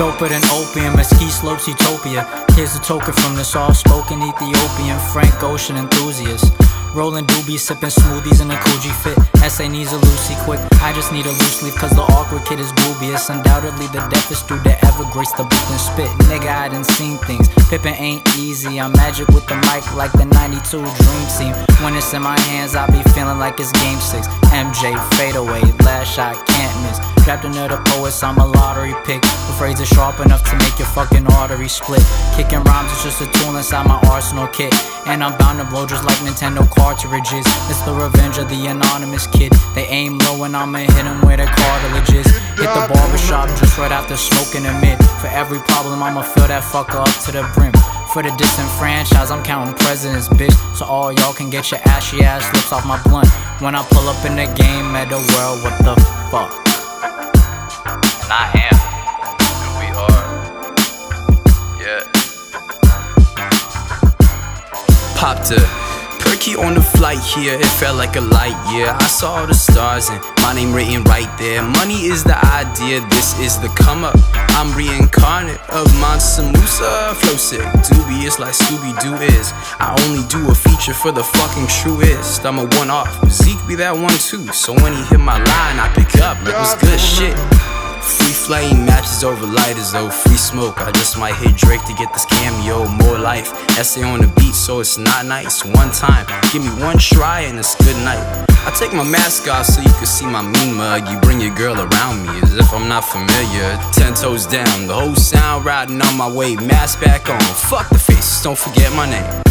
Cheaper than opium, a ski slopes utopia. Here's a token from the soft-spoken Ethiopian Frank Ocean enthusiast. Rolling doobies, sipping smoothies in a Coogi fit. Essey needs a loosey quick. I just need a loose leaf, cause the awkward kid is dubious. Undoubtedly the deafest dude that ever graced the booth and spit. Nigga, I done seen things. Pippin' ain't easy. I'm magic with the mic like the 92 Dream Team. When it's in my hands, I be feeling like it's game six. MJ, fade away, last shot, can't miss. Trapped under the poets, I'm a lottery pick. The phrase is sharp enough to make your fucking artery split. Kicking rhymes is just a tool inside my arsenal kit. And I'm bound to blow just like Nintendo cartridges. It's the revenge of the anonymous kid. They aim low and I'ma hit them where cartilage. cartilages. Hit the barbershop just right after smoking a mid. For every problem, I'ma fill that fucker up to the brim. For the disenfranchised, I'm counting presidents, bitch. So all y'all can get your ashy ass lips off my blunt. When I pull up in the game at the world, what the fuck? And I am. And we are. Yeah. Popped a on the flight here, it felt like a light year. I saw the stars and my name written right there. Money is the idea, this is the come up. I'm reincarnate of Mansa Musa. Flow sick, dubious like Scooby Doo is. I only do a feature for the fucking truest. I'm a one off, Zeke be that one too. So when he hit my line, I pick up, like was good shit. Free flame matches over lighters though, free smoke. I just might hit Drake to get this cameo, life. Essey on the beat, so it's not nice. One time, give me one try and it's good night. I take my mask off so you can see my mean mug. You bring your girl around me as if I'm not familiar. Ten toes down, the whole sound riding on my way. Mask back on, fuck the faces, don't forget my name.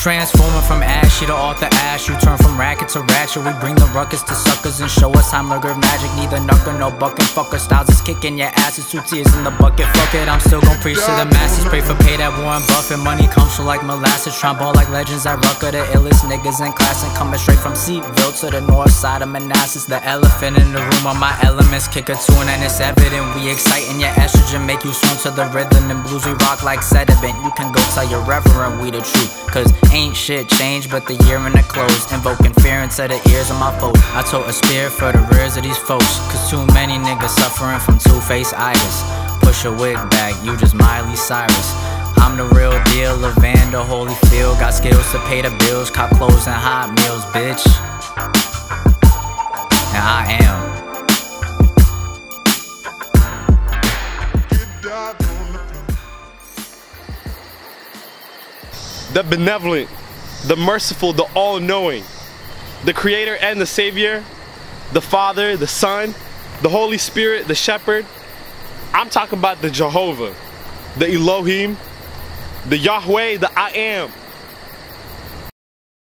Transforming from ashy to alter ash, you turn from racket to ratchet. We bring the ruckus to suckers and show us Heimliger magic. Neither knucker, no bucket, fucker. Styles is kicking your asses, two tears in the bucket. Fuck it, I'm still gon' preach to the masses. Pray for pay that Warren Buffett. Money comes from like molasses. Ball like legends at Rucker. The illest niggas in class and coming straight from Seatville to the north side of Manassas. The elephant in the room on my elements. Kick a tune and it's evident. We exciting your estrogen, make you swim to the rhythm. And blues we rock like sediment. You can go tell your reverend we the truth. Cause ain't shit changed but the year in the clothes. Invoking fear into the ears of my foes. I told a spear for the rears of these folks. Cause too many niggas suffering from two-faced itis. Push a wig back, you just Miley Cyrus. I'm the real deal, Evander Holyfield. Got skills to pay the bills, cop clothes and hot meals, bitch. And I am. The benevolent, the merciful, the all knowing, the creator and the savior, the Father, the Son, the Holy Spirit, the shepherd. I'm talking about the Jehovah, the Elohim, the Yahweh, the I am.